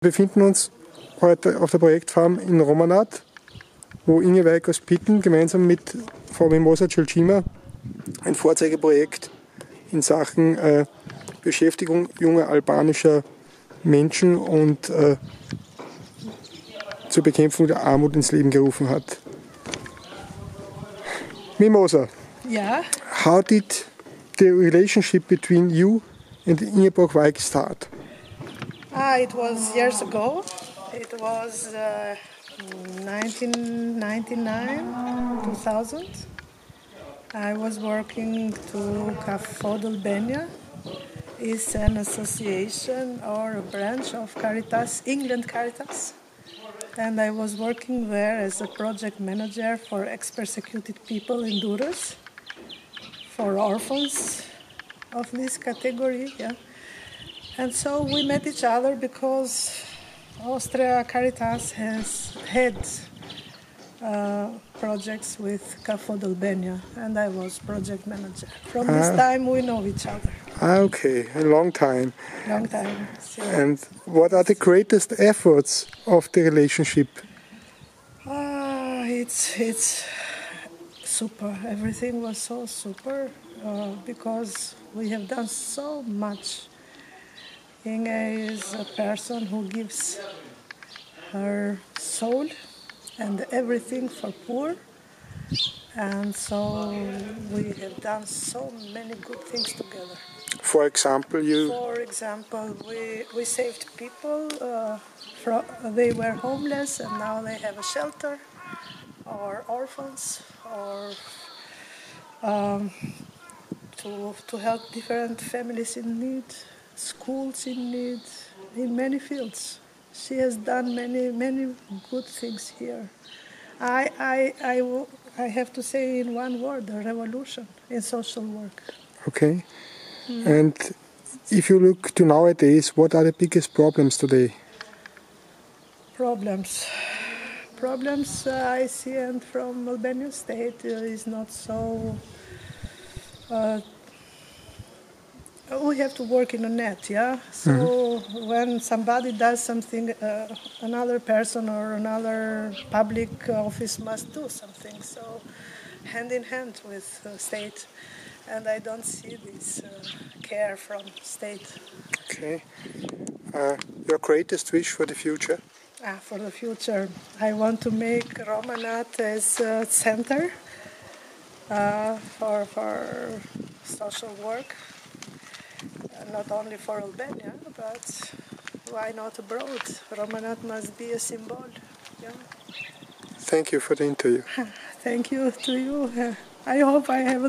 Wir befinden uns heute auf der Projektfarm in Romanat, wo Inge Weig aus Pitten gemeinsam mit Frau Mimosa Celcima ein Vorzeigeprojekt in Sachen äh, Beschäftigung junger albanischer Menschen und äh, zur Bekämpfung der Armut ins Leben gerufen hat. Mimosa, Yeah. how did the relationship between you and Ingeborg Weig start? Ah, it was years ago. It was uh, 1999, 2000. I was working to CAFOD Albania. It's an association or a branch of Caritas, England Caritas. And I was working there as a project manager for ex-persecuted people in Durres, for orphans of this category, yeah. And so we met each other because Austria Caritas has had uh, projects with CAFOD Albania, and I was project manager. From this Ah. time, we know each other. Ah, okay, a long time. Long time. So, And what are the greatest efforts of the relationship? ah, it's it's super. Everything was so super uh, because we have done so much. Inge is a person who gives her soul and everything for poor. And so we have done so many good things together. For example, you For example, we, we saved people. Uh, from, they were homeless and now they have a shelter, or orphans, or um, to, to help different families in need, schools in need, in many fields. She has done many, many good things here. I, I, I, I have to say in one word, a revolution in social work. okay? And if you look to nowadays, what are the biggest problems today? problems. Problems uh, I see and from Albanian state uh, is not so. Uh, we have to work in a net, yeah. So when somebody does something, uh, another person or another public office must do something. So hand in hand with uh, state, and I don't see this uh, care from state. Okay. Uh, your greatest wish for the future? Ah, for the future, I want to make Romanat as a center uh, for, for social work, not only for Albania, but why not abroad? Romanat must be a symbol. Yeah. Thank you for the interview. Thank you to you. I hope I haven't.